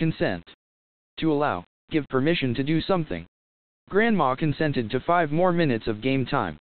Consent. To allow, give permission to do something. Grandma consented to five more minutes of game time.